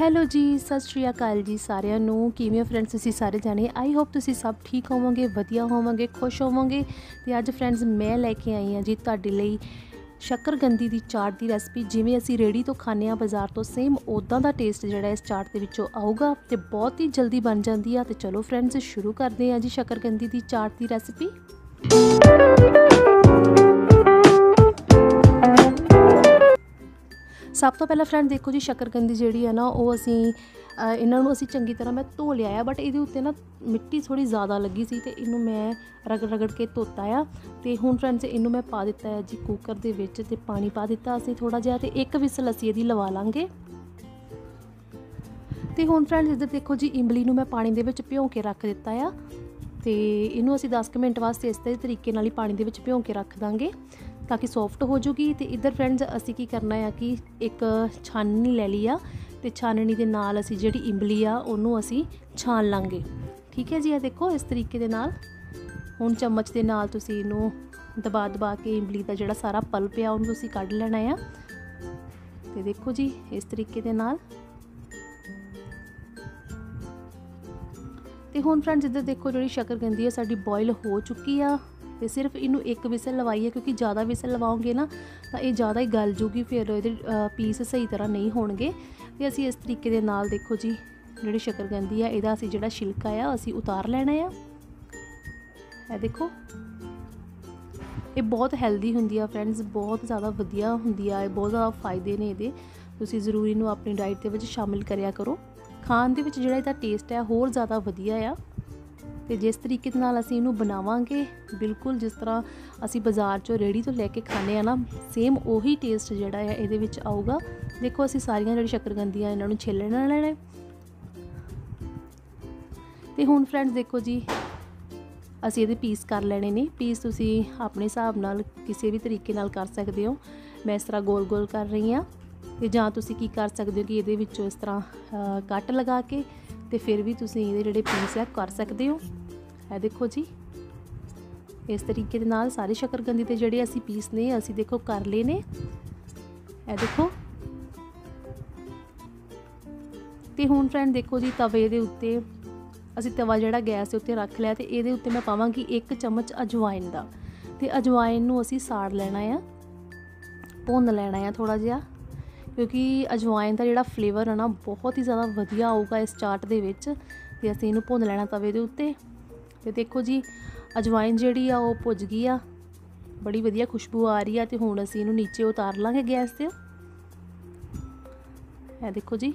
Hello ਜੀ, ਸਤਿ ਸ਼੍ਰੀ ਅਕਾਲ ਜੀ ਸਾਰਿਆਂ ਨੂੰ। ਕਿਵੇਂ ਹੋ ਫਰੈਂਡਸ ਤੁਸੀਂ ਸਾਰੇ ਜਾਣੇ? ਆਈ ਹੋਪ ਤੁਸੀਂ ਸਭ ਠੀਕ ਹੋਵੋਗੇ, ਵਧੀਆ ਹੋਵੋਗੇ, ਖੁਸ਼ ਹੋਵੋਗੇ। ਤੇ ਅੱਜ ਫਰੈਂਡਸ ਮੈਂ ਲੈ ਕੇ ਆਈ ਹਾਂ ਜੀ ਤੁਹਾਡੇ ਲਈ ਸ਼ੱਕਰਗੰਦੀ ਦੀ ਚਾਟ ਦੀ ਰੈਸਪੀ ਜਿਵੇਂ ਅਸੀਂ ਰੇੜੀ ਤੋਂ ਖਾਂਦੇ ਆ ਬਾਜ਼ਾਰ ਤੋਂ ਸੇਮ ਉਦਾਂ ਦਾ ਟੇਸਟ ਜਿਹੜਾ ਇਸ ਚਾਟ ਦੇ ਵਿੱਚੋਂ ਆਊਗਾ ਤੇ ਬਹੁਤ ਹੀ ਜਲਦੀ ਬਣ ਜਾਂਦੀ ਆ। ਤੇ ਚਲੋ ਫਰੈਂਡਸ ਸ਼ੁਰੂ ਕਰਦੇ ਹਾਂ ਜੀ ਸ਼ੱਕਰਗੰਦੀ ਦੀ ਚਾਟ ਦੀ ਰੈਸਪੀ ਸਭ ਤੋਂ ਪਹਿਲਾਂ ਫਰੈਂਡ ਦੇਖੋ ਜੀ ਸ਼ੱਕਰਕੰਦੀ ਜਿਹੜੀ ਹੈ ਨਾ, ਉਹ ਅਸੀਂ ਇਹਨਾਂ ਨੂੰ ਅਸੀਂ ਚੰਗੀ ਤਰ੍ਹਾਂ ਮੈਂ ਧੋ ਲਿਆ ਆ ਬਟ ਇਹਦੇ ਉੱਤੇ ਨਾ ਮਿੱਟੀ ਥੋੜੀ ਜ਼ਿਆਦਾ ਲੱਗੀ ਸੀ ਤੇ ਇਹਨੂੰ ਮੈਂ ਰਗੜ ਰਗੜ ਕੇ ਧੋਤਾ ਆ। ਤੇ ਹੁਣ ਫਰੈਂਡਸ ਇਹਨੂੰ ਮੈਂ ਪਾ ਦਿੱਤਾ ਹੈ ਜੀ ਕੁੱਕਰ ਦੇ ਵਿੱਚ ਤੇ ਪਾਣੀ ਪਾ ਦਿੱਤਾ ਅਸੀਂ ਥੋੜਾ ਜਿਹਾ ਤੇ ਇੱਕ ਵਿਸਲ ਅਸੀਂ ਇਹਦੀ ਲਵਾ ਲਾਂਗੇ। ਤੇ ਹੁਣ ਫਰੈਂਡਸ ਇੱਧਰ ਦੇਖੋ ਜੀ, ਇਮਲੀ ਨੂੰ ਮੈਂ ਪਾਣੀ ਦੇ ਵਿੱਚ ਭਿਓ ਕੇ ਰੱਖ ਦਿੱਤਾ ਆ। ਤੇ ਇਹਨੂੰ ਅਸੀਂ 10 ਮਿੰਟ ਵਾਸਤੇ ਇਸ ਤਰੀਕੇ ਨਾਲ ਹੀ ਪਾਣੀ ਦੇ ਵਿੱਚ ਭਿਓ ਕੇ ਰੱਖ ਦਾਂਗੇ। ਤਾਂ ਕਿ ਸੌਫਟ ਹੋ ਜੂਗੀ ਤੇ ਇੱਧਰ ਫਰੈਂਡਸ ਅਸੀਂ ਕੀ ਕਰਨਾ ਆ ਕਿ ਇੱਕ ਛਾਨਣੀ ਲੈ ਲਈ ਆ। ਤੇ ਛਾਨਣੀ ਦੇ ਨਾਲ ਅਸੀਂ ਜਿਹੜੀ ਇਮਲੀ ਆ, ਉਹਨੂੰ ਅਸੀਂ ਛਾਣ ਲਾਂਗੇ। ਠੀਕ ਹੈ ਜੀ, ਇਹ ਦੇਖੋ ਇਸ ਤਰੀਕੇ ਦੇ ਨਾਲ। ਹੁਣ ਚਮਚ ਦੇ ਨਾਲ ਤੁਸੀਂ ਇਹਨੂੰ ਦਬਾ ਦਬਾ ਕੇ ਇਮਲੀ ਦਾ ਜਿਹੜਾ ਸਾਰਾ ਪਲਪ ਆ ਉਹਨੂੰ ਤੁਸੀਂ ਕੱਢ ਲੈਣਾ ਆ। ਤੇ ਦੇਖੋ ਜੀ, ਇਸ ਤਰੀਕੇ ਦੇ ਨਾਲ। ਤੇ ਹੁਣ ਫਰੈਂਡਸ ਇੱਧਰ ਦੇਖੋ ਜਿਹੜੀ ਸ਼ੱਕਰਕੰਦੀ ਹੈ ਸਾਡੀ ਬੋਇਲ ਹੋ ਚੁੱਕੀ ਆ। ਤੇ ਸਿਰਫ ਇਹਨੂੰ ਇੱਕ ਵਿਸਲ ਲਵਾਈ ਹੈ, ਕਿਉਂਕਿ ਜ਼ਿਆਦਾ ਵਿਸਲ ਲਵਾਓਗੇ ਨਾ, ਤਾਂ ਇਹ ਜ਼ਿਆਦਾ ਹੀ ਗਲ ਜੂਗੀ, ਫਿਰ ਇਹਦੇ ਪੀਸ ਸਹੀ ਤਰ੍ਹਾਂ ਨਹੀਂ ਹੋਣਗੇ। ਤੇ ਅਸੀਂ ਇਸ ਤਰੀਕੇ ਦੇ ਨਾਲ ਦੇਖੋ ਜੀ, ਜਿਹੜੀ ਸ਼ਕਰਗੰਦੀ ਆ, ਇਹਦਾ ਅਸੀਂ ਜਿਹੜਾ ਛਿਲਕਾ ਆ, ਅਸੀਂ ਉਤਾਰ ਲੈਣਾ ਆ। ਇਹ ਦੇਖੋ, ਇਹ ਬਹੁਤ ਹੈਲਦੀ ਹੁੰਦੀ ਆ ਫਰੈਂਡਸ ਬਹੁਤ ਜ਼ਿਆਦਾ ਵਧੀਆ ਹੁੰਦੀ ਆ, ਇਹ ਬਹੁਤ ਜ਼ਿਆਦਾ ਫਾਇਦੇ ਨੇ ਇਹਦੇ। ਤੁਸੀਂ ਜ਼ਰੂਰ ਇਹਨੂੰ ਆਪਣੀ ਡਾਈਟ ਦੇ ਵਿੱਚ ਸ਼ਾਮਿਲ ਕਰਿਆ ਕਰੋ। ਖਾਣ ਦੇ ਵਿੱਚ ਜਿਹੜਾ ਇਹਦਾ ਟੇਸਟ ਹੈ ਹੋਰ ਜ਼ਿਆਦਾ ਵਧੀਆ ਆ। ਤੇ ਜਿਸ ਤਰੀਕੇ ਦੇ ਨਾਲ ਅਸੀਂ ਇਹਨੂੰ ਬਣਾਵਾਂਗੇ, ਬਿਲਕੁਲ ਜਿਸ ਤਰ੍ਹਾਂ ਅਸੀਂ ਬਾਜ਼ਾਰ 'ਚੋਂ ਰੇੜੀ ਤੋਂ ਲੈ ਕੇ ਖਾਣੇ ਆ ਨਾ ਸੇਮ ਉਹੀ ਟੇਸਟ ਜਿਹੜਾ ਹੈ ਇਹਦੇ ਵਿੱਚ ਆਊਗਾ। ਦੇਖੋ ਅਸੀਂ ਸਾਰੀਆਂ ਜਿਹੜੀ ਸ਼ੱਕਰਗੰਦੀਆਂ ਇਹਨਾਂ ਨੂੰ ਛਿੱਲਣਾ ਲੈਣਾ ਤੇ ਹੁਣ ਫਰੈਂਡਸ ਦੇਖੋ ਜੀ, ਅਸੀਂ ਇਹਦੇ ਪੀਸ ਕਰ ਲੈਣੇ ਨੇ। ਪੀਸ ਤੁਸੀਂ ਆਪਣੇ ਹਿਸਾਬ ਨਾਲ ਕਿਸੇ ਵੀ ਤਰੀਕੇ ਨਾਲ ਕਰ ਸਕਦੇ ਹੋ। ਮੈਂ ਇਸ ਤਰ੍ਹਾਂ ਗੋਲ-ਗੋਲ ਕਰ ਰਹੀ ਹਾਂ। ਤੇ ਜਾਂ ਤੁਸੀਂ ਕੀ ਕਰ ਸਕਦੇ ਹੋ ਕਿ ਇਹਦੇ ਵਿੱਚੋਂ ਇਸ ਤਰ੍ਹਾਂ ਕੱਟ ਲਗਾ ਕੇ ਤੇ ਫਿਰ ਵੀ ਤੁਸੀਂ ਇਹਦੇ ਜਿਹੜੇ ਪੀਸ ਆ, ਕਰ ਸਕਦੇ ਹੋ। ਇਹ ਦੇਖੋ ਜੀ। ਇਸ ਤਰੀਕੇ ਦੇ ਨਾਲ ਸਾਰੇ ਸ਼ੱਕਰਗੰਦੀ ਦੇ ਜਿਹੜੇ ਅਸੀਂ ਪੀਸ ਨੇ, ਅਸੀਂ ਦੇਖੋ ਕਰ ਲਏ ਨੇ। ਇਹ ਦੇਖੋ। ਤੇ ਹੁਣ ਫਰੈਂਡ ਦੇਖੋ ਜੀ, ਤਵੇ ਦੇ ਉੱਤੇ ਅਸੀਂ ਤਵਾ ਜਿਹੜਾ ਗੈਸ ਦੇ ਉੱਤੇ ਰੱਖ ਲਿਆ ਤੇ ਇਹਦੇ ਉੱਤੇ ਮੈਂ ਪਾਵਾਂਗੀ 1 ਚਮਚ ਅਜਵਾਇਨ ਦਾ। ਤੇ ਅਜਵਾਇਨ ਨੂੰ ਅਸੀਂ ਸਾੜ ਲੈਣਾ ਆ, ਭੁੰਨ ਲੈਣਾ ਆ ਥੋੜਾ ਜਿਹਾ। ਕਿਉਂਕਿ ਅਜਵਾਇਨ ਦਾ ਜਿਹੜਾ ਫਲੇਵਰ ਹੈ ਨਾ, ਬਹੁਤ ਹੀ ਜ਼ਿਆਦਾ ਵਧੀਆ ਆਊਗਾ ਇਸ ਚਾਟ ਦੇ ਵਿੱਚ। ਤੇ ਅਸੀਂ ਇਹਨੂੰ ਭੁੰਨ ਲੈਣਾ ਤਵੇ ਦੇ ਉੱਤੇ। ਤੇ ਦੇਖੋ ਜੀ ਅਜਵਾਇਨ ਜਿਹੜੀ ਆ, ਉਹ ਭੁੱਜ ਗਈ ਆ। ਬੜੀ ਵਧੀਆ ਖੁਸ਼ਬੂ ਆ ਰਹੀ ਆ ਤੇ ਹੁਣ ਅਸੀਂ ਇਹਨੂੰ ਨੀਚੇ ਉਤਾਰ ਲਾਂਗੇ ਗੈਸ ਤੇ। ਇਹ ਦੇਖੋ ਜੀ।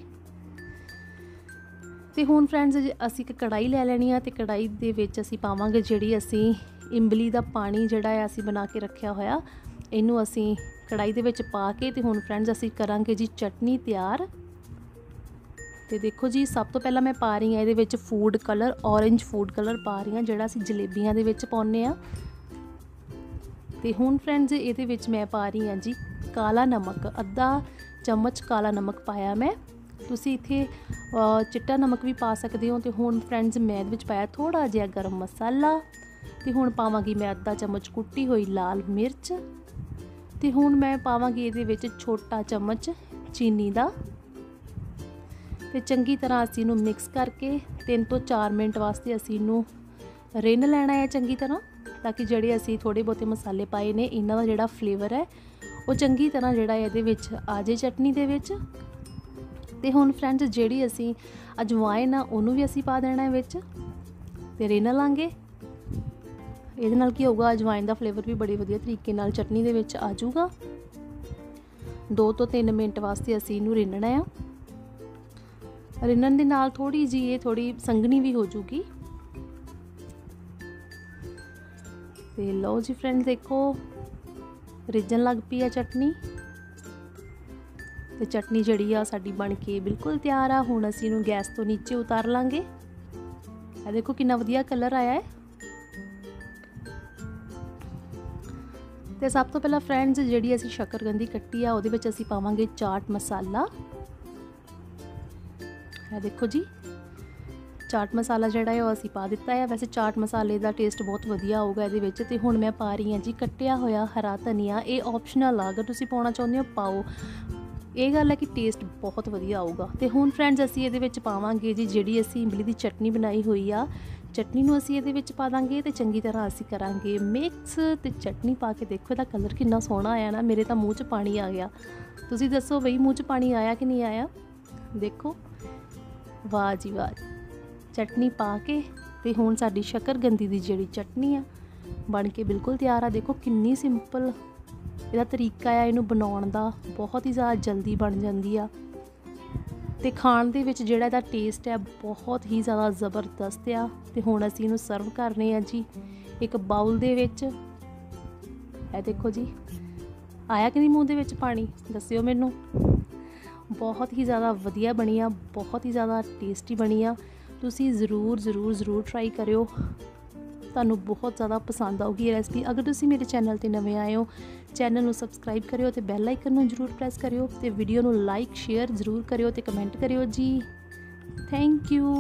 ਤੇ ਹੁਣ ਫਰੈਂਡਸ ਅਸੀਂ ਇੱਕ ਕੜਾਈ ਲੈ ਲੈਣੀ ਆ ਤੇ ਕੜਾਈ ਦੇ ਵਿੱਚ ਅਸੀਂ ਪਾਵਾਂਗੇ ਜਿਹੜੀ ਅਸੀਂ ਇਮਬਲੀ ਦਾ ਪਾਣੀ ਜਿਹੜਾ ਆ, ਅਸੀਂ ਬਣਾ ਕੇ ਰੱਖਿਆ ਹੋਇਆ। ਇਹਨੂੰ ਅਸੀਂ ਕੜਾਈ ਦੇ ਵਿੱਚ ਪਾ ਕੇ ਤੇ ਹੁਣ ਫਰੈਂਡਸ ਅਸੀਂ ਕਰਾਂਗੇ ਜੀ ਚਟਨੀ ਤਿਆਰ। ਤੇ ਦੇਖੋ ਜੀ, ਸਭ ਤੋਂ ਪਹਿਲਾਂ ਮੈਂ ਪਾ ਰਹੀ ਹਾਂ ਇਹਦੇ ਵਿੱਚ food colour orange food colour ਪਾ ਰਹੀ ਹਾਂ, ਜਿਹੜਾ ਅਸੀਂ ਜਲੇਬੀਆਂ ਦੇ ਵਿੱਚ ਪਾਉਂਦੇ ਆ ਤੇ ਹੁਣ ਫਰੈਂਡਸ ਇਹਦੇ ਵਿੱਚ ਮੈਂ ਪਾ ਰਹੀ ਹਾਂ ਜੀ ਕਾਲਾ ਨਮਕ, ਅੱਧਾ ਚਮਚ ਕਾਲਾ ਨਮਕ ਪਾਇਆ ਮੈਂ। ਤੁਸੀਂ ਇੱਥੇ ਚਿੱਟਾ ਨਮਕ ਵੀ ਪਾ ਸਕਦੇ ਹੋ ਤੇ ਹੁਣ ਫਰੈਂਡਸ ਮੈਂ ਇਹਦੇ ਵਿੱਚ ਪਾਇਆ ਥੋੜਾ ਜਿਹਾ ਗਰਮ ਮਸਾਲਾ। ਤੇ ਹੁਣ ਪਾਵਾਂਗੀ ਮੈਂ ਅੱਧਾ ਚਮਚ ਕੁੱਟੀ ਹੋਈ ਲਾਲ ਮਿਰਚ। ਤੇ ਹੁਣ ਮੈਂ ਪਾਵਾਂਗੀ ਇਹਦੇ ਵਿੱਚ ਛੋਟਾ ਚਮਚ ਚੀਨੀ ਦਾ। ਤੇ ਚੰਗੀ ਤਰ੍ਹਾਂ ਅਸੀਂ ਇਹਨੂੰ ਮਿਕਸ ਕਰਕੇ 3 ਤੋਂ 4 ਮਿੰਟ ਵਾਸਤੇ ਅਸੀਂ ਇਹਨੂੰ ਰਿੰਨ ਲੈਣਾ ਹੈ ਚੰਗੀ ਤਰ੍ਹਾਂ, ਤਾਂ ਕਿ ਜਿਹੜੇ ਅਸੀਂ ਥੋੜੇ ਬਹੁਤੇ ਮਸਾਲੇ ਪਾਏ ਨੇ, ਇਹਨਾਂ ਦਾ ਜਿਹੜਾ ਫਲੇਵਰ ਹੈ, ਉਹ ਚੰਗੀ ਤਰ੍ਹਾਂ ਜਿਹੜਾ ਇਹਦੇ ਵਿੱਚ ਆ ਜੇ ਚਟਨੀ ਦੇ ਵਿੱਚ। ਤੇ ਹੁਣ ਫਰੈਂਡਸ ਜਿਹੜੀ ਅਸੀਂ ਅਜਵਾਇਨ ਆ, ਉਹਨੂੰ ਵੀ ਅਸੀਂ ਪਾ ਦੇਣਾ ਹੈ ਵਿੱਚ। ਤੇ ਰਿੰਨ ਲਾਂਗੇ। ਇਹਦੇ ਨਾਲ ਕੀ ਹੋਊਗਾ? ਅਜਵਾਇਨ ਦਾ ਫਲੇਵਰ ਵੀ ਬੜੇ ਵਧੀਆ ਤਰੀਕੇ ਨਾਲ ਚਟਨੀ ਦੇ ਵਿੱਚ ਆ ਜਾਊਗਾ। 2 ਤੋਂ 3 ਮਿੰਟ ਵਾਸਤੇ ਅਸੀਂ ਇਹਨੂੰ ਰਿੰਨਣਾ ਆ। ਰਿੰਨਣ ਦੇ ਨਾਲ ਥੋੜੀ ਜੀ ਇਹ ਥੋੜੀ ਸੰਗਣੀ ਵੀ ਹੋ ਜੂਗੀ ਤੇ ਲਓ ਜੀ ਫਰੈਂਡ ਦੇਖੋ ਰਿਜਨ ਲੱਗ ਪਈ ਆ ਚਟਨੀ। ਤੇ ਚਟਨੀ ਜਿਹੜੀ ਆ ਸਾਡੀ ਬਣ ਕੇ ਬਿਲਕੁਲ ਤਿਆਰ ਆ। ਹੁਣ ਅਸੀਂ ਇਹਨੂੰ ਗੈਸ ਤੋਂ ਨੀਚੇ ਉਤਾਰ ਲਾਂਗੇ। ਆ ਦੇਖੋ ਕਿੰਨਾ ਵਧੀਆ ਕਲਰ ਆਇਆ ਹੈ। ਤੇ ਸਭ ਤੋਂ ਪਹਿਲਾਂ ਫਰੈਂਡਸ ਜਿਹੜੀ ਅਸੀਂ ਸ਼ੱਕਰਗੰਦੀ ਕੱਟੀ ਆ, ਉਹਦੇ ਵਿੱਚ ਅਸੀਂ ਪਾਵਾਂਗੇ ਚਾਟ ਮਸਾਲਾ। ਇਹ ਦੇਖੋ ਜੀ, ਚਾਟ ਮਸਾਲਾ ਜਿਹੜਾ ਹੈ ਉਹ ਅਸੀਂ ਪਾ ਦਿੱਤਾ ਹੈ। ਵੈਸੇ ਚਾਟ ਮਸਾਲੇ ਦਾ ਟੇਸਟ ਬਹੁਤ ਵਧੀਆ ਆਊਗਾ ਇਹਦੇ ਵਿੱਚ ਤੇ ਹੁਣ ਮੈਂ ਪਾ ਰਹੀ ਹਾਂ ਜੀ ਕੱਟਿਆ ਹੋਇਆ ਹਰਾ ਧਨੀਆ। ਇਹ ਆਪਸ਼ਨਲ ਆ, ਅਗਰ ਤੁਸੀਂ ਪਾਉਣਾ ਚਾਹੁੰਦੇ ਹੋ, ਪਾਓ। ਇਹ ਗੱਲ ਹੈ ਕਿ ਟੇਸਟ ਬਹੁਤ ਵਧੀਆ ਆਊਗਾ ਤੇ ਹੁਣ ਫਰੈਂਡਸ ਅਸੀਂ ਇਹਦੇ ਵਿੱਚ ਪਾਵਾਂਗੇ ਜੀ ਜਿਹੜੀ ਅਸੀਂ ਇਮਲੀ ਦੀ ਚਟਨੀ ਬਣਾਈ ਹੋਈ ਆ। ਚਟਨੀ ਨੂੰ ਅਸੀਂ ਇਹਦੇ ਵਿੱਚ ਪਾ ਦਾਂਗੇ ਤੇ ਚੰਗੀ ਤਰ੍ਹਾਂ ਅਸੀਂ ਕਰਾਂਗੇ ਮਿਕਸ ਤੇ ਚਟਨੀ ਪਾ ਕੇ ਦੇਖੋ ਇਹਦਾ ਕਲਰ ਕਿੰਨਾ ਸੋਹਣਾ ਆਇਆ ਨਾ, ਮੇਰੇ ਤਾਂ ਮੂੰਹ 'ਚ ਪਾਣੀ ਆ ਗਿਆ। ਤੁਸੀਂ ਦੱਸੋ ਬਈ ਮੂੰਹ 'ਚ ਪਾਣੀ ਆਇਆ ਕਿ ਨਹੀਂ ਆਇਆ? ਦੇਖੋ। ਵਾਹ ਜੀ ਵਾਹ। ਚਟਨੀ ਪਾ ਕੇ ਤੇ ਹੁਣ ਸਾਡੀ ਸ਼ੱਕਰਗੰਦੀ ਦੀ ਜਿਹੜੀ ਚਟਨੀ ਆ, ਬਣ ਕੇ ਬਿਲਕੁਲ ਤਿਆਰ ਆ। ਦੇਖੋ ਕਿੰਨੀ ਸਿੰਪਲ ਇਹਦਾ ਤਰੀਕਾ ਆ, ਇਹਨੂੰ ਬਣਾਉਣ ਦਾ। ਬਹੁਤ ਹੀ ਜ਼ਿਆਦਾ ਜਲਦੀ ਬਣ ਜਾਂਦੀ ਆ। ਤੇ ਖਾਣ ਦੇ ਵਿੱਚ ਜਿਹੜਾ ਇਹਦਾ ਟੇਸਟ ਹੈ ਬਹੁਤ ਹੀ ਜ਼ਿਆਦਾ ਜ਼ਬਰਦਸਤ ਆ ਤੇ ਹੁਣ ਅਸੀਂ ਇਹਨੂੰ ਸਰਵ ਕਰਨੇ ਆ ਜੀ ਇੱਕ ਬਾਉਲ ਦੇ ਵਿੱਚ। ਇਹ ਦੇਖੋ ਜੀ, ਆਇਆ ਕਿ ਨਹੀਂ ਮੂੰਹ ਦੇ ਵਿੱਚ ਪਾਣੀ? ਦੱਸਿਓ ਮੈਨੂੰ। ਬਹੁਤ ਹੀ ਜ਼ਿਆਦਾ ਵਧੀਆ ਬਣੀ ਆ ਬਹੁਤ ਹੀ ਜ਼ਿਆਦਾ ਟੇਸਟੀ ਬਣੀ ਆ ਤੁਸੀਂ ਜ਼ਰੂਰ ਜ਼ਰੂਰ ਜ਼ਰੂਰ ਟਰਾਈ ਕਰਿਓ। ਤੁਹਾਨੂੰ ਬਹੁਤ ਜ਼ਿਆਦਾ ਪਸੰਦ ਆਊਗੀ ਇਹ ਰੈਸਪੀ ਅਗਰ ਤੁਸੀਂ ਮੇਰੇ ਚੈਨਲ ਤੇ ਨਵੇਂ ਆਏ ਹੋ ਚੈਨਲ ਨੂੰ ਸਬਸਕ੍ਰਾਈਬ ਕਰਿਓ ਤੇ ਬੈਲ ਆਈਕਨ ਨੂੰ ਜ਼ਰੂਰ ਪ੍ਰੈਸ ਕਰਿਓ ਤੇ ਵੀਡੀਓ ਨੂੰ ਲਾਈਕ ਸ਼ੇਅਰ ਜ਼ਰੂਰ ਕਰਿਓ ਤੇ ਕਮੈਂਟ ਕਰਿਓ ਜੀ। Thank you